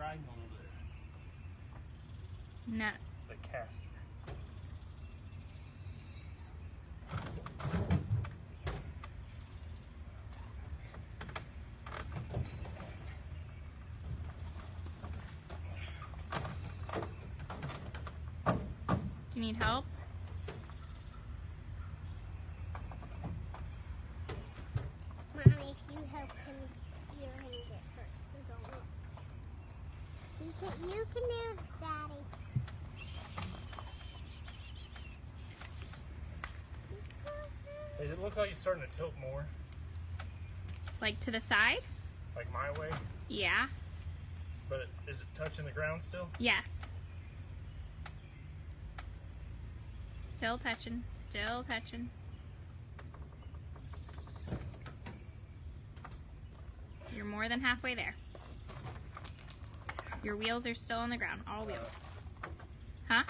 riding on the, No. the caster. Do you need help? Mommy, if you help him, you're gonna get hurt, so don't look. You can, you can do Daddy. Does it look like it's starting to tilt more, Like to the side? like my way? Yeah. But is it touching the ground still? Yes. Still touching. Still touching. You're more than halfway there. Your wheels are still on the ground. All wheels. Huh?